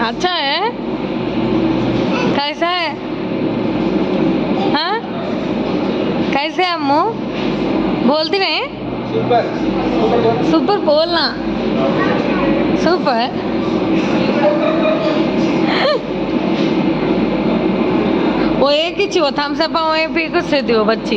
अच्छा है? कैसा है? हा? कैसे अम्मू? बोलती नहीं? सुपर सुपर बोलना। सुपर? वो एक ही थम्सअप फिर कुछ से दियो बच्ची।